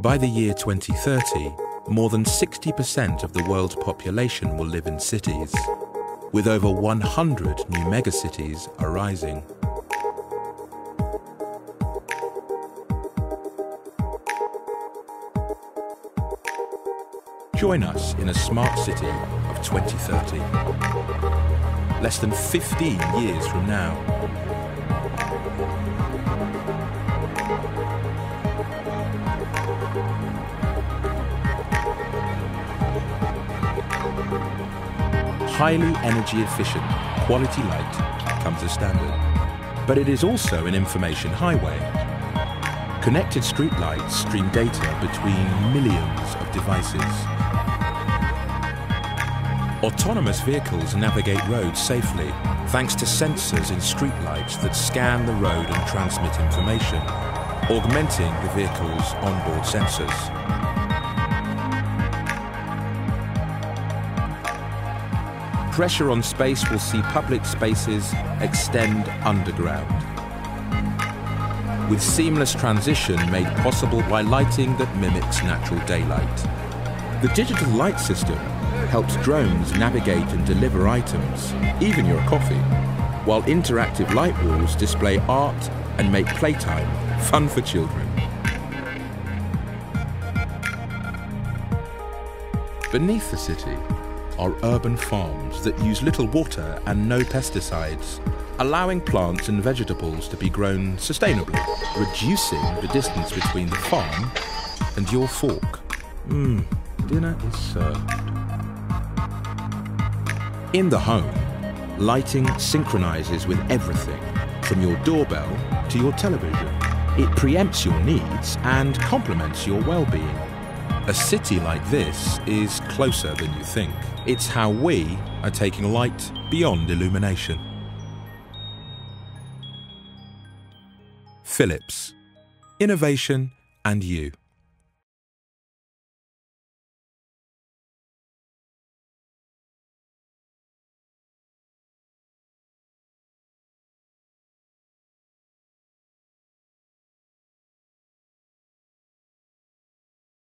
By the year 2030, more than 60% of the world's population will live in cities, with over 100 new megacities arising. Join us in a smart city of 2030. Less than 15 years from now. Highly energy efficient, quality light comes as standard. But it is also an information highway. Connected streetlights stream data between millions of devices. Autonomous vehicles navigate roads safely thanks to sensors in streetlights that scan the road and transmit information, augmenting the vehicle's onboard sensors. Pressure on space will see public spaces extend underground, with seamless transition made possible by lighting that mimics natural daylight. The digital light system helps drones navigate and deliver items, even your coffee, while interactive light walls display art and make playtime fun for children. Beneath the city are urban farms that use little water and no pesticides, allowing plants and vegetables to be grown sustainably, reducing the distance between the farm and your fork. Mmm, dinner is served. In the home, lighting synchronizes with everything, from your doorbell to your television. It preempts your needs and complements your well-being. A city like this is closer than you think. It's how we are taking light beyond illumination. Philips. Innovation and you.